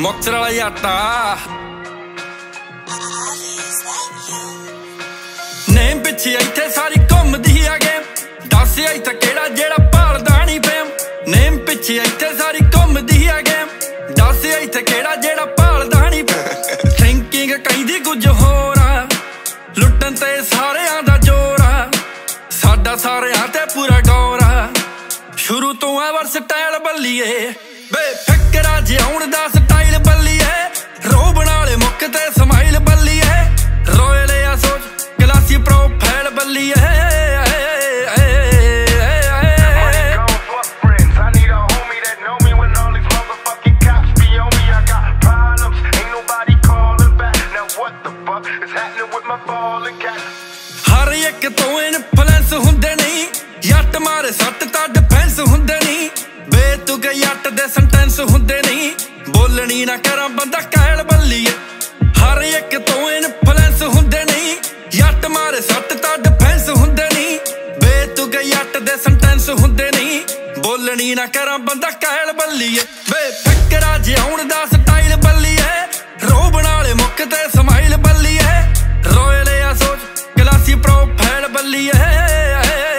ਮੁਕਤਸਰ ਵਾਲਾ ਜੱਟਾ ਨੇਮ ਪਿੱਛੇ ਇੱਥੇ ਸਾਰੀ ਘੁੰਮਦੀ ਆ ਗੇਮ ਦੱਸ ਇੱਥੇ ਕਿਹੜਾ ਜਿਹੜਾ ਭਾਲਦਾ ਨਹੀਂ ਫੇਮ ਨੇਮ ਪਿੱਛੇ ਇੱਥੇ ਸਾਰੀ ਘੁੰਮਦੀ ਆ ਗੇਮ ਦੱਸ ਇੱਥੇ ਕਿਹੜਾ ਜਿਹੜਾ ਭਾਲਦਾ ਨਹੀਂ ਥਿੰਕਿੰਗ ਕਹਿੰਦੀ ਕੁਝ ਹੋਰ ਆ। ਲੁੱਟਣ ਤੇ ਸਾਰਿਆਂ ਦਾ ਜੋਰ ਆ। ਸਾਡਾ ਸਾਰਿਆਂ ਤੇ ਪੂਰਾ ਗੌਰ ਆ। ਸ਼ੁਰੂ ਤੋਂ ਆ ਵਰਸਟਾਈਲ ਬੱਲੀਏ। ਬੇ ਫਿਕਰਾ ਜਿਉਣ ਦਾ ਹਰ ਇੱਕ ਤੋਂ ਇਨਫਲੂਐਂਸ ਹੁੰਦੇ ਨਹੀਂ। ਯੱਟ ਮਾਰੇ ਸੱਟ ਤਾਂ ਡਿਫੈਂਸ ਹੁੰਦੇ ਨਹੀਂ। ਬੇਤੁਕ ਯੱਟ ਦੇ ਸੈਂਟੈਂਸ ਹੁੰਦੇ ਨਹੀਂ। ਬੋਲਣੀ ਨਾ ਕਰਾਂ ਬੰਦਾ ਕਹਿਲ ਬੱਲੀਏ। ਹਰ ਇੱਕ ਤੋਂ ਇਨਫਲੂਐਂਸ ਹੁੰਦੇ ਨਹੀਂ। ਯੱਟ ਮਾਰੇ ਸੱਟ ਤਾਂ ਡਿਫੈਂਸ ਹੁੰਦੇ ਨਹੀਂ। ਬੇਤੁਕ ਯੱਟ ਦੇ ਸੈਂਟੈਂਸ ਹੁੰਦੇ ਨਹੀਂ। ਬੋਲਣੀ ਨਾ ਕਰਾਂ ਬੰਦਾ ਕਹਿਲ ਬੱਲੀਏ। ਬੇ ਪ੍ਰੋਫਾਈਲ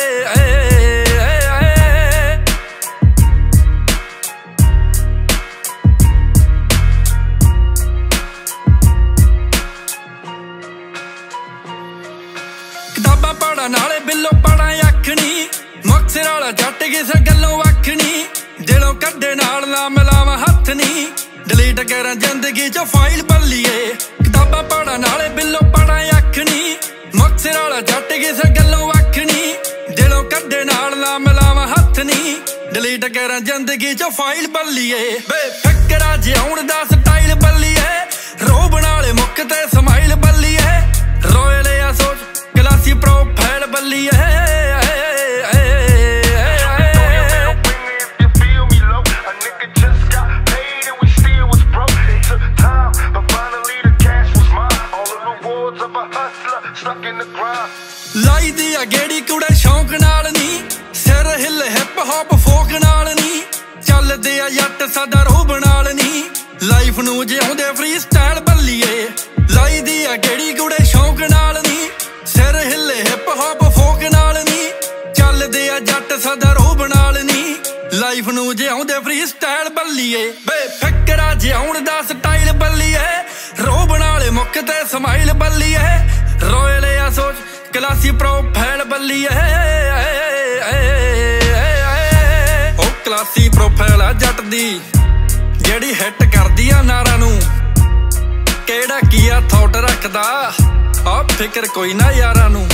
ਕਿਤਾਬਾਂ ਪੜਾ ਨਾਲੇ ਬਿੱਲੋ ਪੜਾ ਅੱਖਣੀ ਮਕਸਰ ਵਾਲਾ ਜੱਟ ਕਿਸੇ ਗੱਲੋਂ ਅੱਖਣੀ ਦਿਲੋਂ ਕੱਢੇ ਨਾਲ ਨਾ ਮਿਲਾਵਾਂ ਹੱਥ ਨਹੀਂ ਡਿਲੀਟ ਕਰਾਂ ਜ਼ਿੰਦਗੀ ਚੋਂ ਫਾਈਲ ਬੱਲੀਏ ਕਿਤਾਬਾਂ ਪੜਾ ਨਾਲੇ ਬਿੱਲੋ ਪੜਾ ਅੱਖਣੀ ਮਕਸਰ ਵਾਲਾ ਜੱਟ ਕਿਸੇ ਗੱਲੋਂ ਅੱਖਣੀ ਦਿਲੋਂ ਕੱਢੇ ਨਾਲ ਨਾ ਮਿਲਾਵਾਂ ਹੱਥ ਨਹੀਂ ਡਿਲੀਟ ਕਰਾਂ ਜ਼ਿੰਦਗੀ ਚੋਂ ਫਾਈਲ ਬੱਲੀਏ। ਬੇ ਫਿਕਰਾ ਜਿਉਣ ਦਾ ਸਟਾਈਲ ਬੱਲੀਏ। ਰੋਬਣਾ ਲਾਈ ਦੀ ਆ ਗੇੜੀ ਕੁੜੇ ਸ਼ੌਂਕ ਨਾਲ ਨਹੀਂ ਸਿਰ ਹਿੱਲ ਹਿਪ ਹੌਪ ਫੋਕ ਨਾਲ ਨਹੀਂ ਚੱਲਦੇ ਆ ਜੱਟ ਸਾਡਾ ਰੋਬ ਨਾਲ ਨਹੀਂ ਲਾਈਫ ਨੂੰ ਜਿਉਂਦੇ ਫ੍ਰੀ ਸਟਾਈਲ ਬੱਲੀਏ। ਲਾਈ ਦੀ ਆ ਗੇੜੀ ਕੁੜੇ ਸ਼ੌਂਕ ਨਾਲ ਨਹੀਂ ਸਿਰ ਹਿੱਲ ਹਿਪ ਹੌਪ ਫੋਕ ਨਾਲ ਨਹੀਂ ਚੱਲਦੇ ਆ ਜੱਟ ਸਾਡਾ ਰੋਬ ਨਾਲ ਨਹੀਂ ਲਾਈਫ ਨੂੰ ਜਿਉਂਦੇ ਫ੍ਰੀ ਸਟਾਈਲ ਬੱਲੀਏ। ਬੇ ਫਿਕਰਾ ਜਿਉਣ ਦਾ ਸਟਾਈਲ ਬੱਲੀਏ। ਰੋਬਣ ਵਾਲੇ ਮੁੱਖ ਤੇ ਸਮਾਈਲ ਬੱਲੀਏ। ਰੋਇਲ ਆ ਸੋਚ ਕਲਾਸੀ ਪ੍ਰੋਫਾਈਲ ਬੱਲੀਏ ਉਹ ਕਲਾਸੀ ਪ੍ਰੋਫਾਈਲ ਆ ਜੱਟ ਦੀ, ਜਿਹੜੀ ਹਿੱਟ ਕਰਦੀ ਆ ਨਾਰਾਂ ਨੂੰ। ਕਿਹੜਾ ਕੀ ਆ ਥੌਟ ਰੱਖਦਾ? ਆ ਫਿਕਰ ਕੋਈ ਨਾ ਯਾਰਾਂ ਨੂੰ।